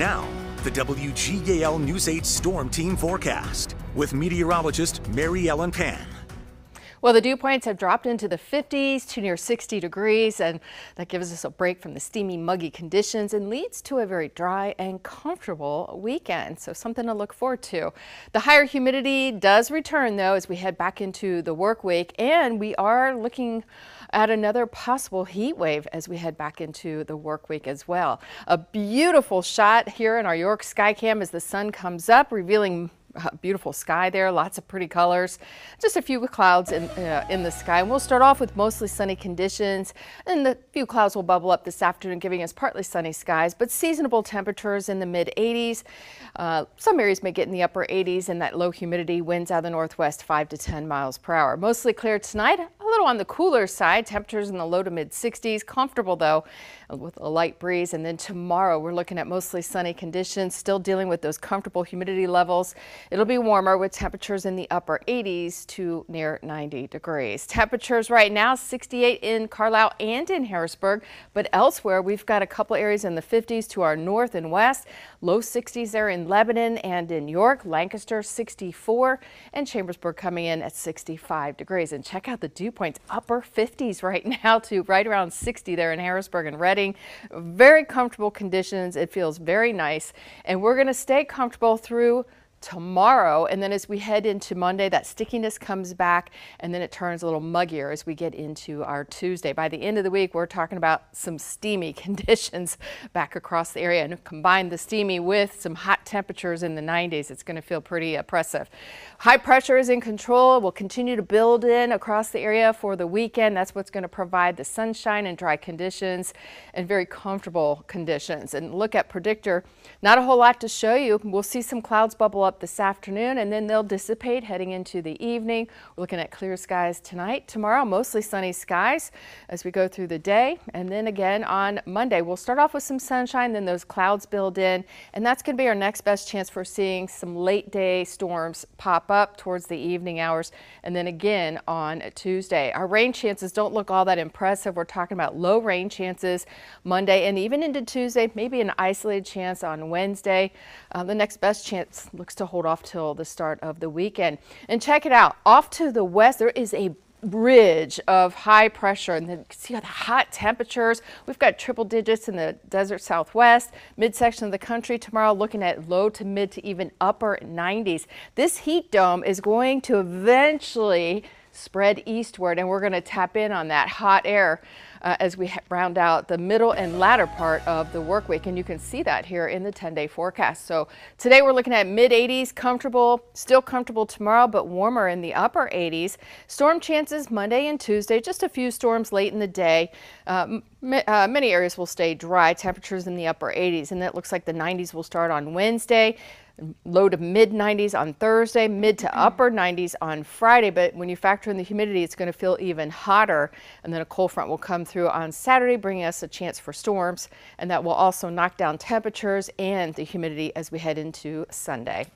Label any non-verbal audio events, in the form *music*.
Now, the WGAL News 8 Storm Team forecast with meteorologist Mary Ellen Pann. Well, the dew points have dropped into the 50s to near 60 degrees, and that gives us a break from the steamy, muggy conditions and leads to a very dry and comfortable weekend. So something to look forward to. The higher humidity does return, though, as we head back into the work week, and we are looking at another possible heat wave as we head back into the work week as well. A beautiful shot here in our York Skycam as the sun comes up, revealing beautiful sky there, lots of pretty colors. Just a few clouds in, uh, in the sky. And we'll start off with mostly sunny conditions and the few clouds will bubble up this afternoon, giving us partly sunny skies, but seasonable temperatures in the mid 80s. Uh, some areas may get in the upper 80s and that low humidity winds out of the northwest 5 to 10 miles per hour. Mostly clear tonight, little on the cooler side, temperatures in the low to mid 60s. Comfortable though with a light breeze. And then tomorrow we're looking at mostly sunny conditions, still dealing with those comfortable humidity levels. It'll be warmer with temperatures in the upper 80s to near 90 degrees. Temperatures right now 68 in Carlisle and in Harrisburg, but elsewhere we've got a couple areas in the 50s to our north and west. Low 60s there in Lebanon and in York, Lancaster 64 and Chambersburg coming in at 65 degrees. And check out the dew points upper 50s right *laughs* now to right around 60 there in Harrisburg and Reading. Very comfortable conditions. It feels very nice and we're going to stay comfortable through tomorrow. And then as we head into Monday, that stickiness comes back and then it turns a little muggier as we get into our Tuesday. By the end of the week, we're talking about some steamy *laughs* conditions back across the area and combine the steamy with some hot temperatures in the 90s. It's going to feel pretty oppressive. High pressure is in control. We'll continue to build in across the area for the weekend. That's what's going to provide the sunshine and dry conditions and very comfortable conditions. And look at predictor. Not a whole lot to show you. We'll see some clouds bubble up this afternoon and then they'll dissipate heading into the evening. We're looking at clear skies tonight. Tomorrow, mostly sunny skies as we go through the day. And then again on Monday, we'll start off with some sunshine, then those clouds build in. And that's going to be our next best chance for seeing some late day storms pop up towards the evening hours. And then again on Tuesday. Our rain chances don't look all that impressive. We're talking about low rain chances Monday and even into Tuesday, maybe an isolated chance on Wednesday. Uh, the next best chance looks to hold off till the start of the weekend. And check it out, off to the west, there is a bridge of high pressure and then see the hot temperatures. We've got triple digits in the desert southwest, midsection of the country tomorrow looking at low to mid to even upper 90s. This heat dome is going to eventually spread eastward and we're going to tap in on that hot air uh, as we round out the middle and latter part of the work week and you can see that here in the 10 day forecast. So today we're looking at mid 80s comfortable still comfortable tomorrow but warmer in the upper 80s storm chances Monday and Tuesday just a few storms late in the day. Uh, uh, many areas will stay dry temperatures in the upper 80s and it looks like the 90s will start on Wednesday low to mid 90s on Thursday, mid to mm-hmm. upper 90s on Friday. But when you factor in the humidity, it's going to feel even hotter. And then a cold front will come through on Saturday, bringing us a chance for storms. And that will also knock down temperatures and the humidity as we head into Sunday.